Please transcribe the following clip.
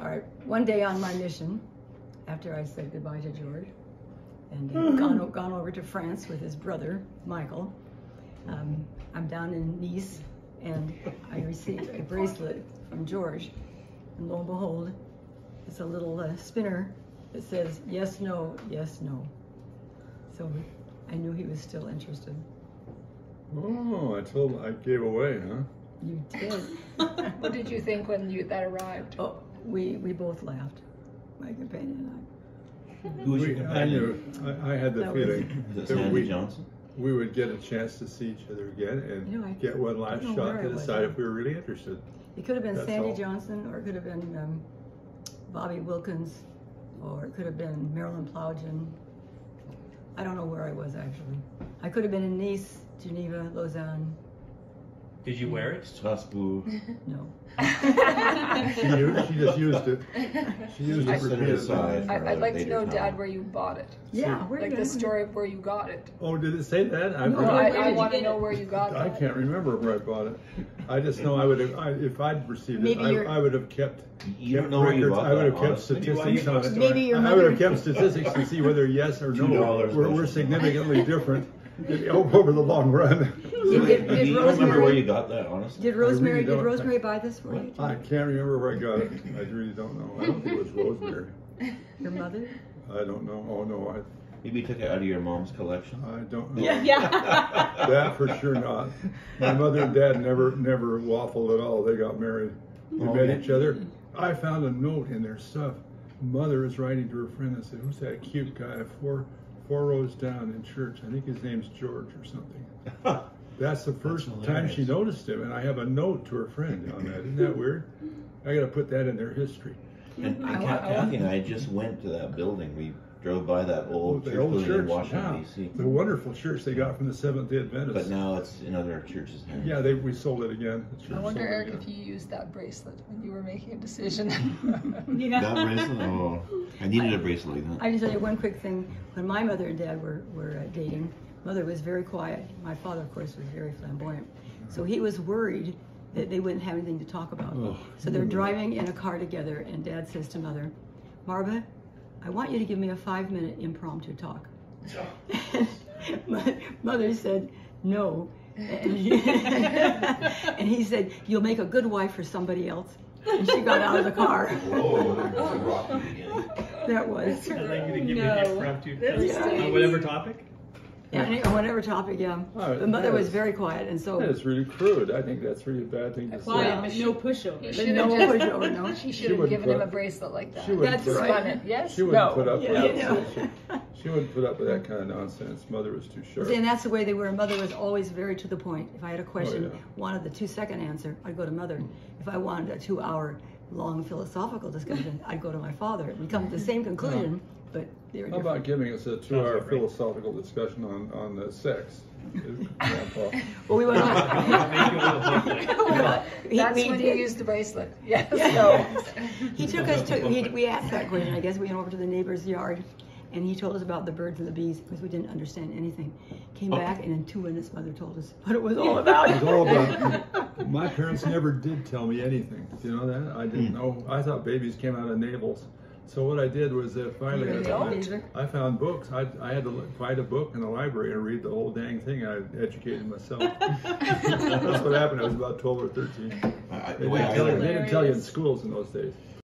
All right. One day on my mission, after I said goodbye to George, and uh, gone, gone over to France with his brother Michael, um, I'm down in Nice, and I received a bracelet from George, and lo and behold, it's a little uh, spinner that says yes, no, yes, no. So I knew he was still interested. Oh, I told I gave away, huh? You did. What did you think when you that arrived? oh, we we both laughed, my companion and I. Who was your We- I companion? knew, I, I had the That was- feeling Was it that Sandy we, Johnson? we would get a chance to see each other again and You know, I get one last don't know shot where to I was. decide if we were really interested. It could have been That's Sandy all. Johnson, or it could have been um, Bobby Wilkins, or it could have been Marilyn Plowgen. I don't know where I was actually. I could have been in Nice, Geneva, Lausanne. Did you wear it? Strasbourg. No. She, used, she just used it. She used I it set it repeatedly. aside. I, for I'd like to know, time. Dad, where you bought it. Yeah, where Like did the I- story of where you got it. Oh, did it say that? I, No, No, Where I, did I you want to get know it? where you got it. I that. can't remember where I bought it. I just know I would have, I, if I'd received Maybe it, you're- I, I would have kept. You don't kept know where you records. bought I would that, have kept honestly. Statistics on it. Maybe your I would mother- have kept statistics to see whether yes or no Two dollars were, were special. significantly different over the long run. Did, did, Do did you remember where you got that, honestly? Did Rosemary? really Did don't. Rosemary buy this for you? I can't remember where I got it. I really don't know. I don't think it was Rosemary. Your mother? I don't know. Oh no, I. Maybe you took it out of your mom's collection. I, I don't know. Yeah. That for sure not. My mother and dad never never waffled at all. They got married. They Oh, met yeah. each other. I found a note in their stuff. Mother is writing to her friend and said, "Who's that cute guy four four rows down in church? I think his name's George or something." That's the first time she noticed him, and I have a note to her friend on that. Isn't that weird? I got to put that in their history. And, and wa- Ca- I wa- Kathy and I just went to that building. We drove by that old the church old building church, in Washington yeah. D.C. the wonderful church they got from the Seventh Day Adventists. But now it's in other churches' hands. yeah, they we sold it again. I wonder, Eric, again. if you used that bracelet when you were making a decision. That bracelet? Oh, I needed a bracelet like that. I can tell you one quick thing. When my mother and dad were, were uh, dating, mother was very quiet. My father, of course, was very flamboyant. So he was worried that they wouldn't have anything to talk about. Oh. So they're driving in a car together, and dad says to mother, Marva, I want you to give me a five minute impromptu talk. My mother said, no. And he, and he said, you'll make a good wife for somebody else. And she got out of the car. Whoa, that's a rocky beginning. That was. I'd like you to give me an impromptu That's on whatever topic. Yeah, any- whatever topic, yeah. Oh, The mother that was very quiet, and so That is really crude. I think that's really a bad thing to say. Well, Quiet, but no pushover. He But should no just, pushover, no. She She should have wouldn't given him a bracelet like that. she That's put up- right. Spun it. Yes? She wouldn't no. put up with Yeah, that. She, she wouldn't put up with that kind of nonsense. Mother was too sharp. and that's the way they were. Mother was always very to the point. If I had a oh, question, Oh, yeah. wanted the two second answer, I'd go to mother. Mm. If I wanted a two hour long philosophical discussion, I'd go to my father. We come to the same conclusion, but they were How different. about giving us a two-hour different. philosophical discussion on on uh, sex? Well, we went Make you a little on. That's when did- you used the bracelet. Yes. Yeah. he took us to, he, we asked that question, I guess we went over to the neighbor's yard, and he told us about the birds and the bees, because we didn't understand anything. Came back, and in two minutes, mother told us what it was all about. It's all about. My parents never did tell me anything. You know that? I didn't know. I thought babies came out of navels. So what I did was uh, finally You I. I found books. I, I had to find a book in the library and read the whole dang thing. I educated myself. That's what happened. I was about twelve or thirteen. I, I, They the way didn't I tell you, learned, they didn't tell you in schools in those days.